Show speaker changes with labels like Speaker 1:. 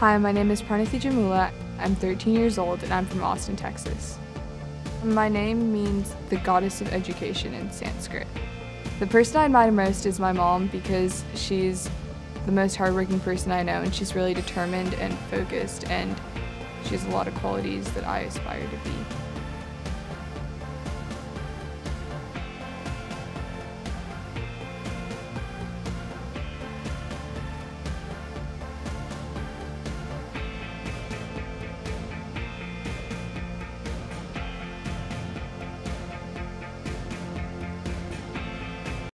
Speaker 1: Hi, my name is Pranathi Jammula. I'm 13 years old and I'm from Austin, Texas. My name means the goddess of education in Sanskrit. The person I admire most is my mom because she's the most hardworking person I know and she's really determined and focused and she has a lot of qualities that I aspire to be.